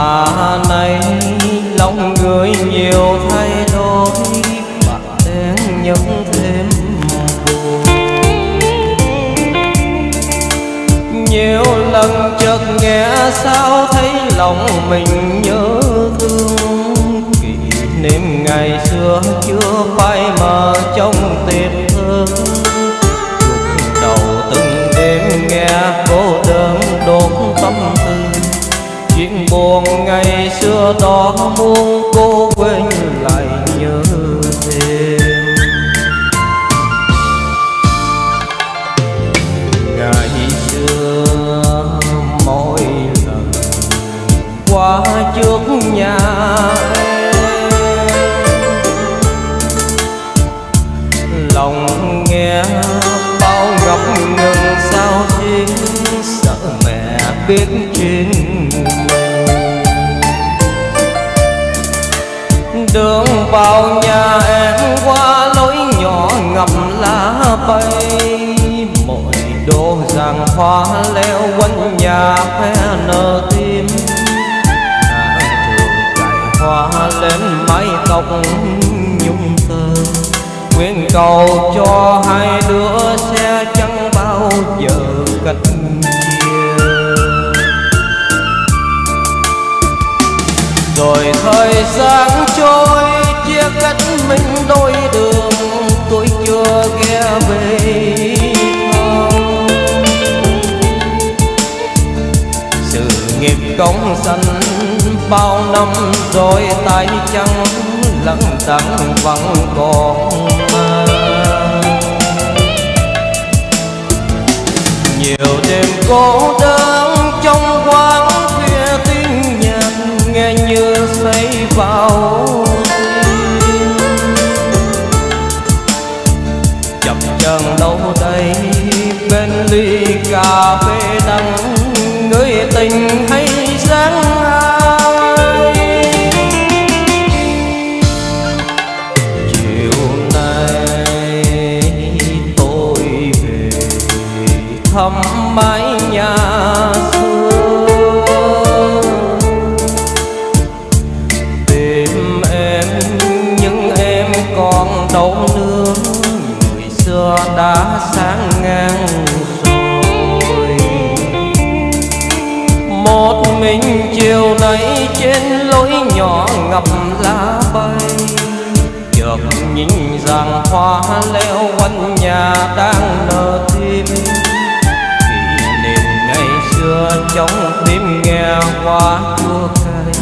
mà nay lòng người nhiều thay đổi, bạn đến những thêm buồn. Nhiều lần chợt nghe sao thấy lòng mình nhớ thương, kỷ niệm ngày xưa chưa phai mờ trong tim. Đó muốn cô quên lại nhớ thêm. Ngày xưa mỗi lần qua trước nhà em, lòng nghe bao ngập ngừng sao duyên sợ mẹ biết chuyện đường vào nhà em qua lối nhỏ ngập lá bay. Mỗi đô giàng hoa leo quanh nhà phe nở tim. Cài hoa lên mái tóc nhung tơ. Nguyện cầu cho hai đứa sẽ chẳng bao giờ cách rồi thời gian trôi, chia cách mình đôi đường tôi chưa ghé về sự nghiệp công danh bao năm rồi tay trắng lẫn tặng vẫn còn nhiều đêm cô đơn trong quan chập chờn đâu đây. Bên ly cà phê đắng người tình hay dáng chiều nay trên lối nhỏ ngập lá bay. Chợt nhìn rằng hoa leo quanh nhà đang nở tim. Kỷ niệm ngày xưa trong tim nghe hoa chua cay.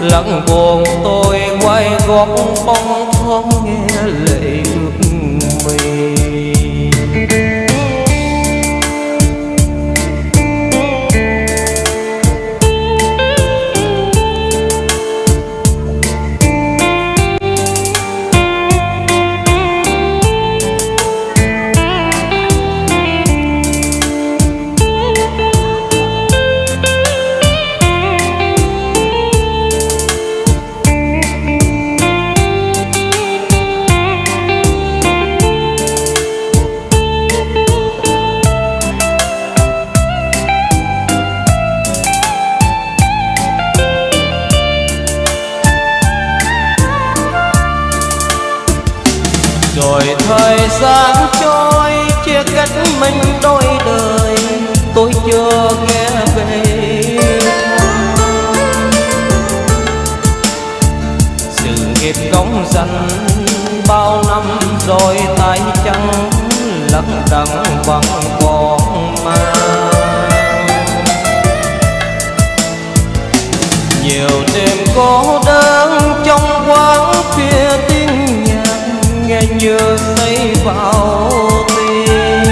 Lặng buồn tôi quay gót bóng thoáng nghe lệ ướt rồi thời gian trôi, chia cách mình đôi đời, tôi chưa nghe về. Sự nghiệp công danh bao năm rồi tay trắng lắc đắng bằng còn ma nhiều đêm cô đơn nghe vào tim.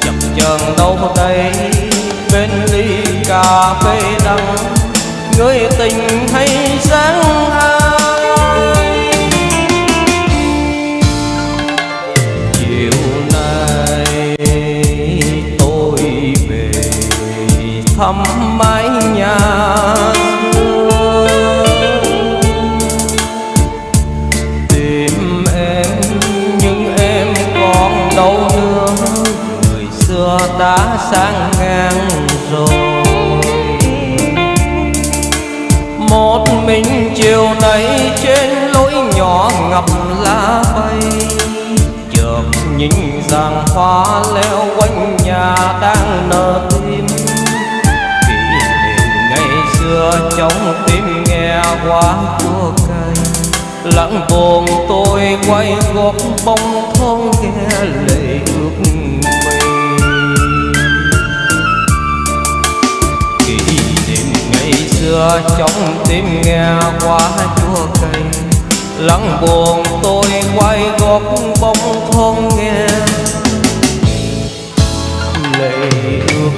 Chập chờn đâu đây bên ly cà phê đắng người tình hay sáng ai? Chiều nay tôi về thăm mái đâu nương người xưa đã sang ngang rồi. Một mình chiều nay trên lối nhỏ ngập lá bay chợt nhìn rằng hoa leo quanh nhà đang nở tim. Kỷ niệm ngày xưa trong tim nghe quá chua cay lặng buồn, tôi quay gót bóng thôn nghe lệ ước mình kỷ niệm ngày xưa trong tim nghe quá chua cay. Lặng buồn, tôi quay gót bóng thôn nghe lệ ước